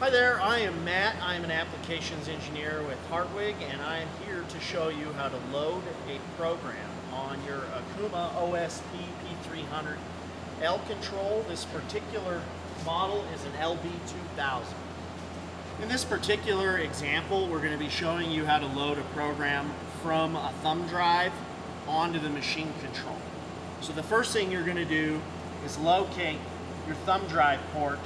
Hi there, I am Matt. I'm an applications engineer with Hartwig and I am here to show you how to load a program on your Okuma OSP P300 L control. This particular model is an LB2000. In this particular example, we're going to be showing you how to load a program from a thumb drive onto the machine control. So the first thing you're going to do is locate your thumb drive port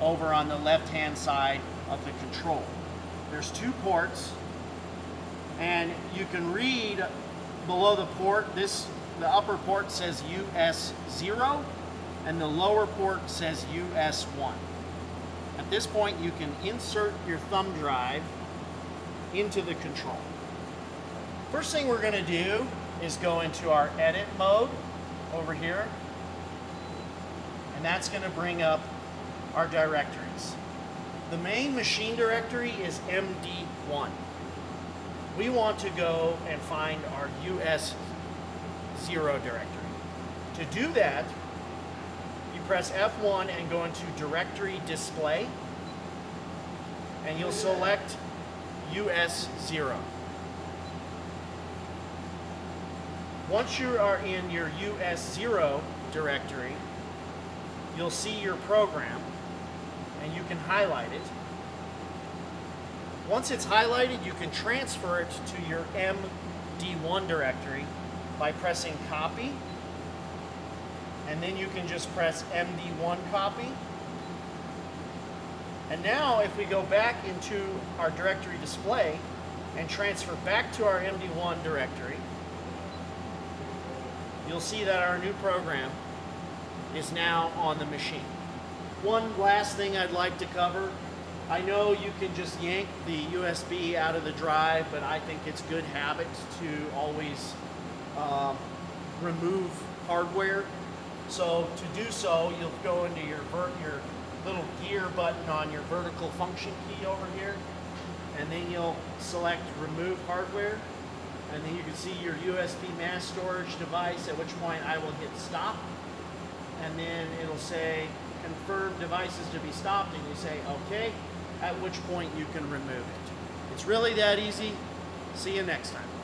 over on the left hand side of the control. There's two ports and you can read below the port this the upper port says US 0 and the lower port says US 1. At this point you can insert your thumb drive into the control. First thing we're going to do is go into our edit mode over here and that's going to bring up our directories. The main machine directory is MD1. We want to go and find our US 0 directory. To do that, you press F1 and go into directory display and you'll select US 0. Once you are in your US 0 directory, you'll see your program and you can highlight it. Once it's highlighted, you can transfer it to your MD1 directory by pressing copy. And then you can just press MD1 copy. And now if we go back into our directory display and transfer back to our MD1 directory, you'll see that our new program is now on the machine. One last thing I'd like to cover. I know you can just yank the USB out of the drive, but I think it's good habit to always um, remove hardware. So to do so, you'll go into your, your little gear button on your vertical function key over here, and then you'll select remove hardware, and then you can see your USB mass storage device, at which point I will hit stop, and then it'll say confirm devices to be stopped and you say okay, at which point you can remove it. It's really that easy. See you next time.